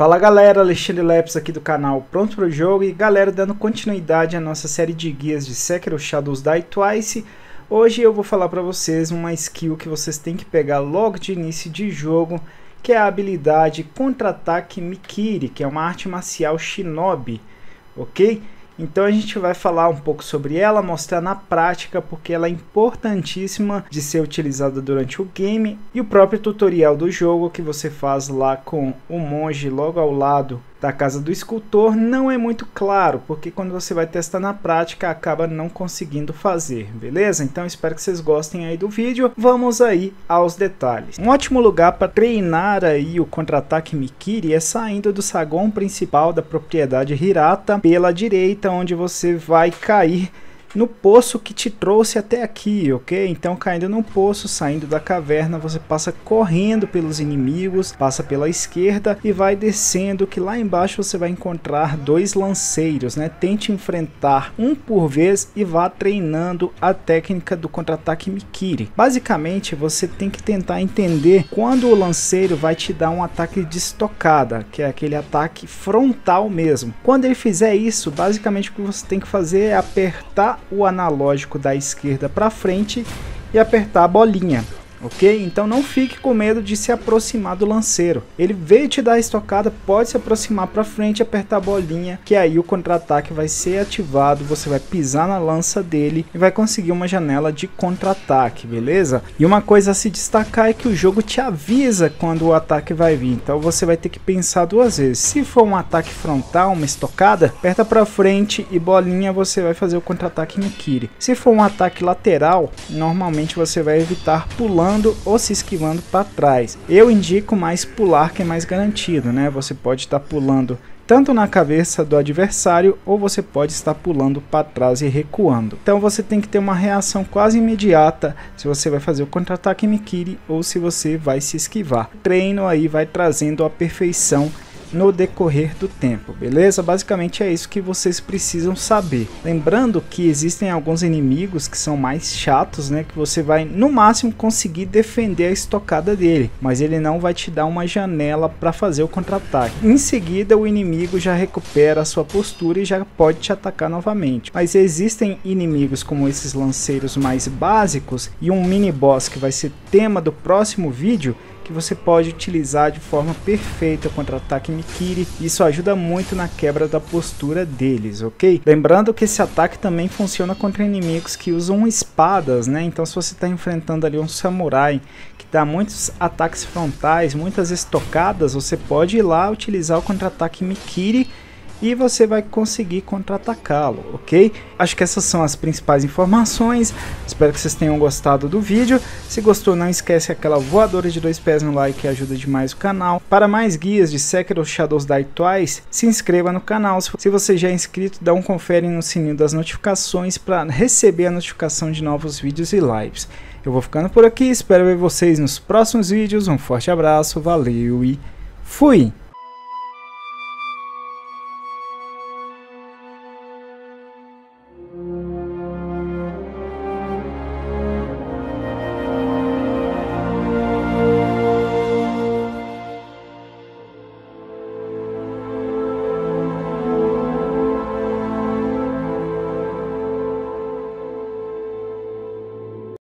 Fala galera, Alexandre Leps aqui do canal Pronto Pro Jogo e galera dando continuidade à nossa série de guias de Sekiro Shadows Die Twice Hoje eu vou falar para vocês uma skill que vocês têm que pegar logo de início de jogo que é a habilidade Contra-Ataque Mikiri, que é uma arte marcial shinobi, ok? Então a gente vai falar um pouco sobre ela, mostrar na prática porque ela é importantíssima de ser utilizada durante o game e o próprio tutorial do jogo que você faz lá com o monge logo ao lado da casa do escultor não é muito claro, porque quando você vai testar na prática acaba não conseguindo fazer, beleza? Então espero que vocês gostem aí do vídeo. Vamos aí aos detalhes. Um ótimo lugar para treinar aí o contra-ataque Mikiri é saindo do saguão principal da propriedade Hirata pela direita, onde você vai cair no poço que te trouxe até aqui, ok? Então caindo no poço, saindo da caverna, você passa correndo pelos inimigos, passa pela esquerda e vai descendo que lá embaixo você vai encontrar dois lanceiros, né? Tente enfrentar um por vez e vá treinando a técnica do contra-ataque Mikiri. Basicamente, você tem que tentar entender quando o lanceiro vai te dar um ataque de estocada, que é aquele ataque frontal mesmo. Quando ele fizer isso, basicamente o que você tem que fazer é apertar o analógico da esquerda para frente e apertar a bolinha ok? Então não fique com medo de se aproximar do lanceiro. Ele veio te dar a estocada, pode se aproximar para frente, apertar a bolinha, que aí o contra-ataque vai ser ativado, você vai pisar na lança dele e vai conseguir uma janela de contra-ataque, beleza? E uma coisa a se destacar é que o jogo te avisa quando o ataque vai vir, então você vai ter que pensar duas vezes. Se for um ataque frontal, uma estocada, aperta para frente e bolinha você vai fazer o contra-ataque no Kiri. Se for um ataque lateral, normalmente você vai evitar pulando pulando ou se esquivando para trás. Eu indico mais pular que é mais garantido, né? Você pode estar pulando tanto na cabeça do adversário ou você pode estar pulando para trás e recuando. Então você tem que ter uma reação quase imediata se você vai fazer o contra-ataque Mikiri ou se você vai se esquivar. O treino aí vai trazendo a perfeição no decorrer do tempo, beleza? Basicamente é isso que vocês precisam saber. Lembrando que existem alguns inimigos que são mais chatos, né? Que você vai no máximo conseguir defender a estocada dele, mas ele não vai te dar uma janela para fazer o contra-ataque. Em seguida, o inimigo já recupera a sua postura e já pode te atacar novamente. Mas existem inimigos como esses lanceiros mais básicos e um mini boss que vai ser tema do próximo vídeo que você pode utilizar de forma perfeita contra ataque Mikiri. Isso ajuda muito na quebra da postura deles, ok? Lembrando que esse ataque também funciona contra inimigos que usam espadas, né? Então se você está enfrentando ali um samurai que dá muitos ataques frontais, muitas estocadas, você pode ir lá utilizar o contra-ataque Mikiri e você vai conseguir contra-atacá-lo, ok? Acho que essas são as principais informações, espero que vocês tenham gostado do vídeo, se gostou não esquece aquela voadora de dois pés no like que ajuda demais o canal. Para mais guias de Sekiro Shadows Die Twice, se inscreva no canal, se você já é inscrito dá um confere no sininho das notificações para receber a notificação de novos vídeos e lives. Eu vou ficando por aqui, espero ver vocês nos próximos vídeos, um forte abraço, valeu e fui!